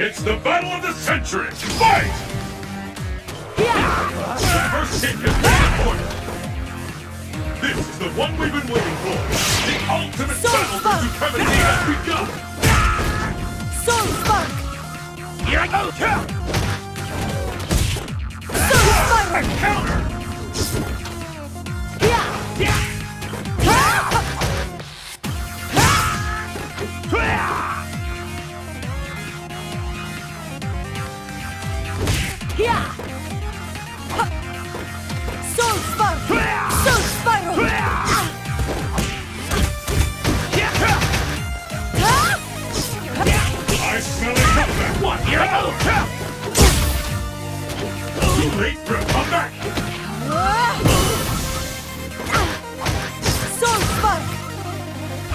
It's the battle of the century! Fight! The first hit been recorded. This is the one we've been waiting for. The ultimate So battle fun. for supremacy has begun. Soul Spark! Here I go!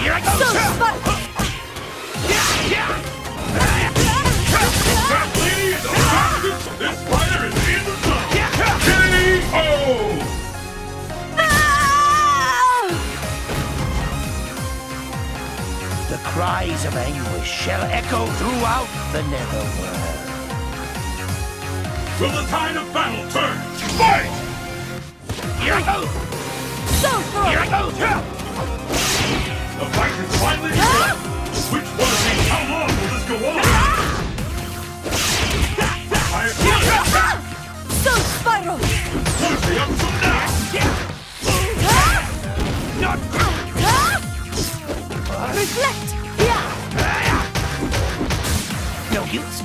Here I go! Too The cries of anguish shall echo throughout the netherworld. Will the tide of battle turn? Fight! Here I go! Soul Here I Throw! go! The fight is finally begun! Which one of these? How long will this go on? Ah! I have ah! Soul Spiral! Seriously, up to now! Ah! Reflect! Yeah! No use.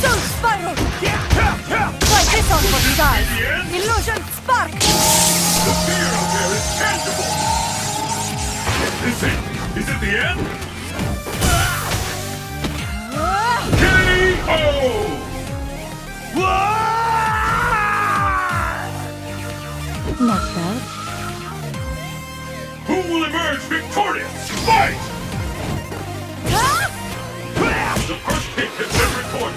Soul Spiral! Try this on for size! Illusion Spark! The fear out there is tangible! Is it? Is it the end? Ah! KO! Not Who will emerge victorious? Fight! The first hit has been recorded.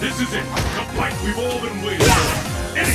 This is it. The fight we've all been waiting for. Any